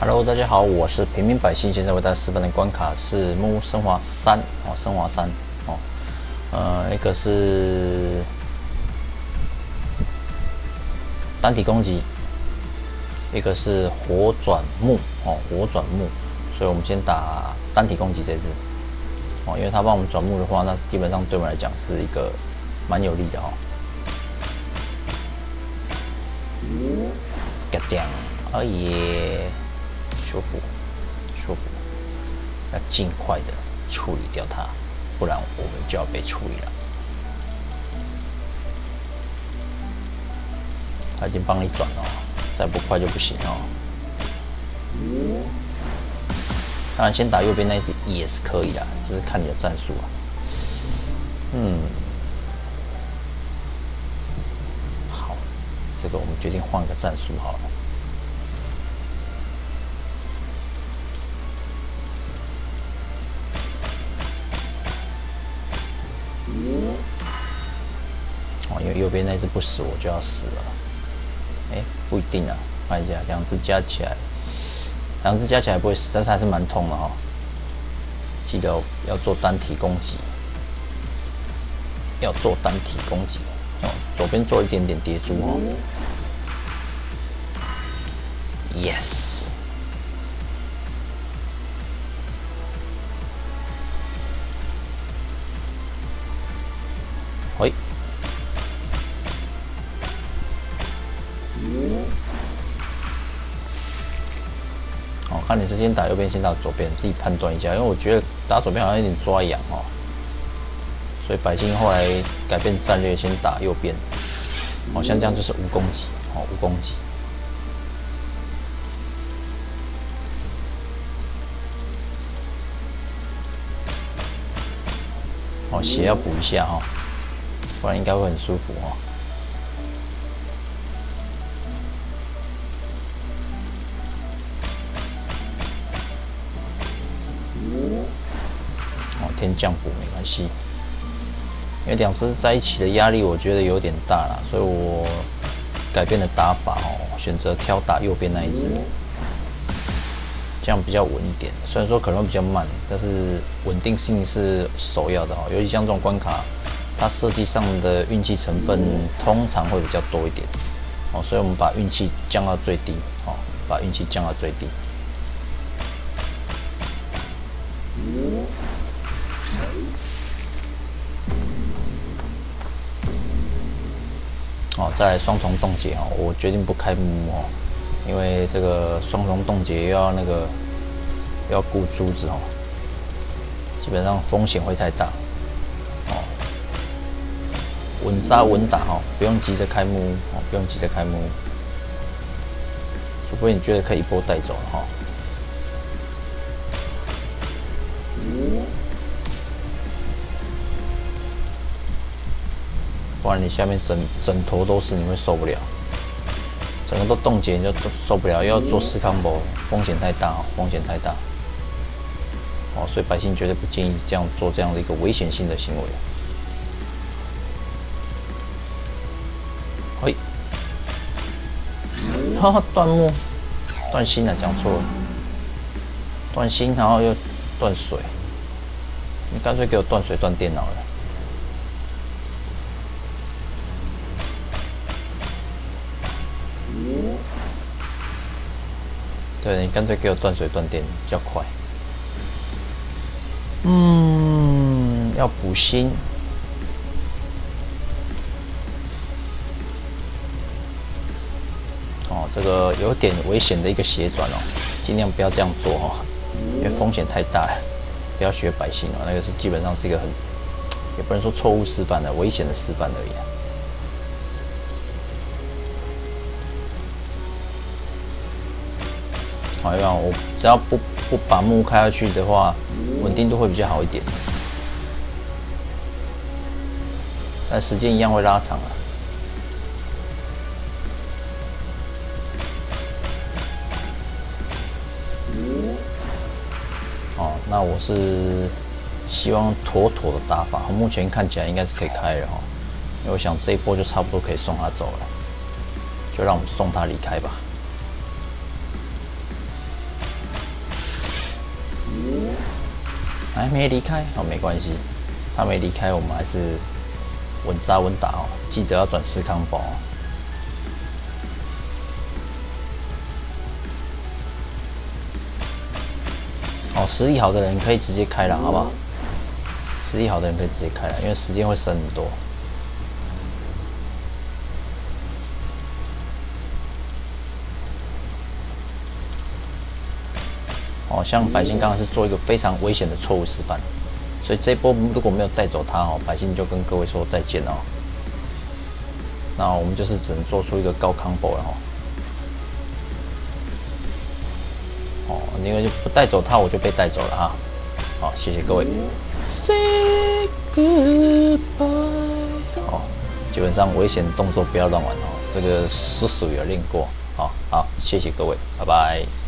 Hello，大家好，我是平民百姓。现在为大家示范的关卡是《木屋生化三》哦，《生化三》哦，呃，一个是单体攻击，一个是火转木哦，火转木。所以我们先打单体攻击这只哦，因为它帮我们转木的话，那基本上对我们来讲是一个蛮有利的哦。嘎掉，哎耶！舒服，舒服，要尽快的处理掉它，不然我们就要被处理了。他已经帮你转了，再不快就不行哦。当然，先打右边那一只也是可以的，就是看你的战术啊。嗯，好，这个我们决定换个战术好了。哦，因为右边那只不死，我就要死了。哎，不一定啊，看一下，两只加起来，两只加起来不会死，但是还是蛮痛的哈。记得要做单体攻击，要做单体攻击哦。左边做一点点叠珠哦。Yes。看你是先打右边，先打左边，自己判断一下。因为我觉得打左边好像有点抓痒哦，所以百姓后来改变战略，先打右边。好像这样就是无攻击，哦，无攻击。哦，血要补一下哈，不然应该会很舒服哦。先降补没关系，因为两只在一起的压力我觉得有点大了，所以我改变了打法哦，选择挑打右边那一只，这样比较稳一点。虽然说可能比较慢，但是稳定性是首要的哦。尤其像这种关卡，它设计上的运气成分通常会比较多一点哦，所以我们把运气降到最低哦，把运气降到最低。哦，再来双重冻结哦，我决定不开木哦，因为这个双重冻结要那个要顾珠子哦，基本上风险会太大哦，稳扎稳打哦，不用急着开木哦，不用急着开木，除非你觉得可以一波带走了哈。不然你下面整整头都是，你会受不了。整个都冻结，你就受不了。又要做四康博，风险太大哦，风险太大。哦，所以百姓绝对不建议这样做这样的一个危险性的行为。嘿，哈哈，断木，断心了，讲错了。断心，然后又断水。你干脆给我断水断电脑了。对你干脆给我断水断电比较快。嗯，要补锌。哦，这个有点危险的一个斜转哦，尽量不要这样做哦，因为风险太大了。不要学百姓哦，那个是基本上是一个很，也不能说错误示范的，危险的示范而已。好像我只要不不把木开下去的话，稳定度会比较好一点，但时间一样会拉长啊。哦，那我是希望妥妥的打法，目前看起来应该是可以开了哈，因为我想这一波就差不多可以送他走了，就让我们送他离开吧。还没离开哦，没关系，他没离开，我们还是稳扎稳打哦，记得要转四康宝。哦，实力好的人可以直接开了，好不好？实力好的人可以直接开了，因为时间会省很多。哦，像百姓刚刚是做一个非常危险的错误示范，所以这波如果没有带走他哦，百姓就跟各位说再见哦。那我们就是只能做出一个高 combo 了哦。哦，因为就不带走他，我就被带走了啊。好，谢谢各位。Say goodbye。哦，基本上危险动作不要乱玩哦，这个是属于练过。好好，谢谢各位，拜拜。